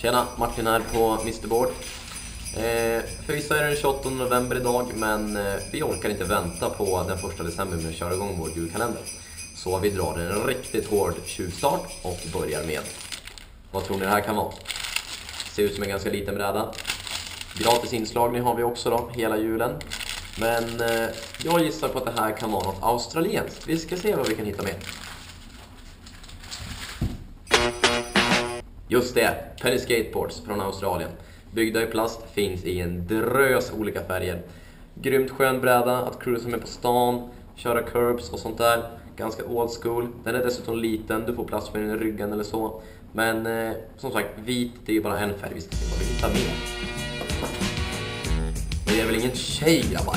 Tjena, Martin här på Mr Board. Eh, för vissa är det den 28 november idag, men eh, vi orkar inte vänta på den 1 december med att köra igång vår julkalender. Så vi drar en riktigt hård tjuvstart och börjar med... Vad tror ni det här kan vara? Ser ut som en ganska liten bräda. Gratis inslagning har vi också då, hela julen. Men eh, jag gissar på att det här kan vara något australienskt. Vi ska se vad vi kan hitta mer. Just det, Penny Skateboards från Australien. Byggda i plast, finns i en drös olika färger. Grymt skön bräda att cruisa med på stan, köra curbs och sånt där. Ganska old school. Den är dessutom liten, du får plats med den i ryggen eller så. Men eh, som sagt, vit, det är ju bara en färg. Vi ska se vad vi hittar mer. Det är väl ingen tjej grabbar?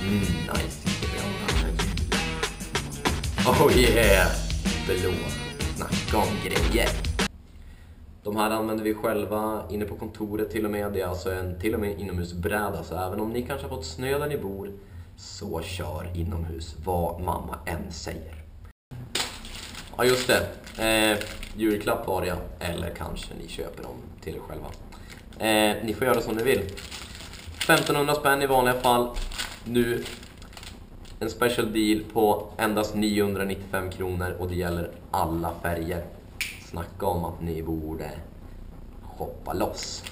Mm, nice. Oh yeah! Blå. Snacka om grejer. De här använder vi själva inne på kontoret till och med. Det är alltså en till och med inomhusbräda, så även om ni kanske har fått snö där ni bor, så kör inomhus, vad mamma än säger. Ja, just det. Eh, julklapp var det, eller kanske ni köper dem till er själva. Eh, ni får göra som ni vill. 1500 spänn i vanliga fall. Nu en special deal på endast 995 kronor och det gäller alla färger. Snacka om att ni borde shoppa loss.